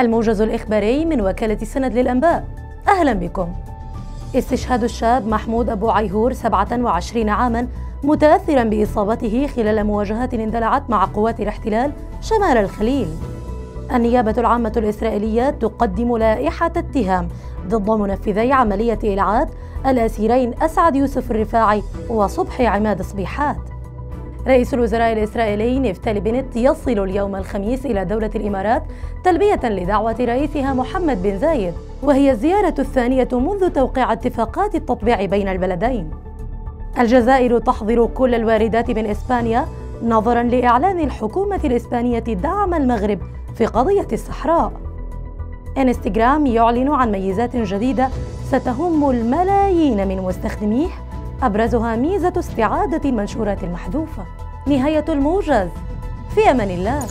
الموجز الإخباري من وكالة سند للأنباء. أهلا بكم. استشهاد الشاب محمود أبو عيهور 27 عاما متأثرا بإصابته خلال مواجهات اندلعت مع قوات الاحتلال شمال الخليل. النيابة العامة الإسرائيلية تقدم لائحة اتهام ضد منفذي عملية إلعاد الأسيرين أسعد يوسف الرفاعي وصبحي عماد صبيحات. رئيس الوزراء الإسرائيلي نفتالي بنت يصل اليوم الخميس إلى دولة الإمارات تلبية لدعوة رئيسها محمد بن زايد وهي الزيارة الثانية منذ توقيع اتفاقات التطبيع بين البلدين. الجزائر تحظر كل الواردات من إسبانيا نظرا لإعلان الحكومة الإسبانية دعم المغرب في قضية الصحراء. إنستغرام يعلن عن ميزات جديدة ستهم الملايين من مستخدميه أبرزها ميزة استعادة المنشورات المحذوفة. نهاية الموجز. في أمان الله.